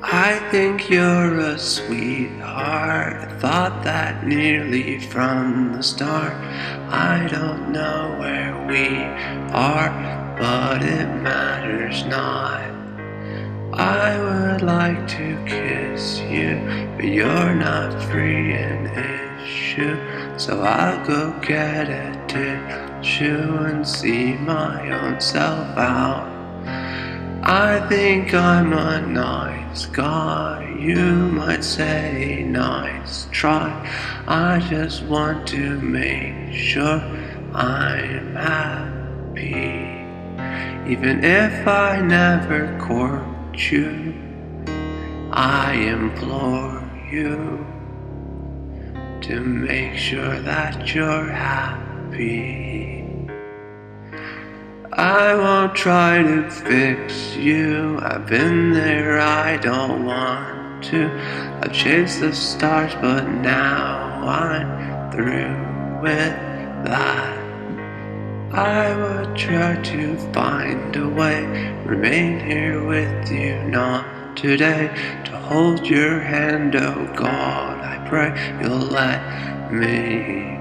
I think you're a sweetheart. I thought that nearly from the start. I don't know where we are, but it matters not. I would like to kiss you, but you're not free an issue. So I'll go get a tissue and see my own self out. I think I'm a nice guy, you might say nice try. I just want to make sure I'm happy. Even if I never court you, I implore you to make sure that you're happy. I won't try to fix you. I've been there, I don't want to. I've chased the stars, but now I'm through with that. I would try to find a way, remain here with you, not today. To hold your hand, oh God, I pray you'll let me.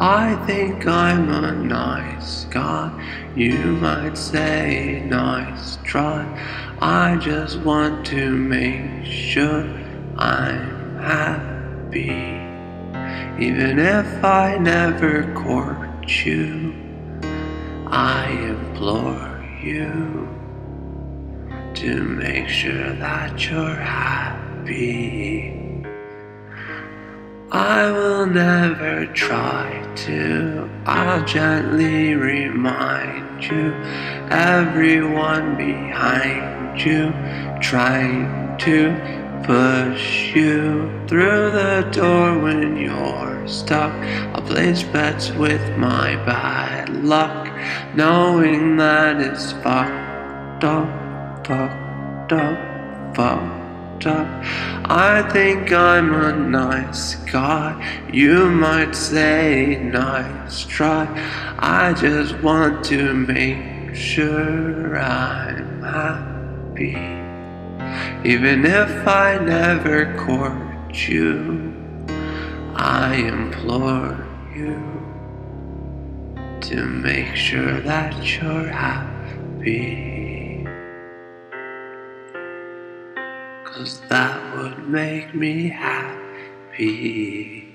I think I'm a nice guy. You might say nice try. I just want to make sure I'm happy. Even if I never court you, I implore you to make sure that you're happy. I will never try to, I'll gently remind you, everyone behind you, trying to push you through the door when you're stuck. I'll place bets with my bad luck, knowing that it's fucked up, fucked up, fucked up. I think I'm a nice guy. You might say nice try. I just want to make sure I'm happy. Even if I never court you, I implore you to make sure that you're happy. Cause that would make me happy.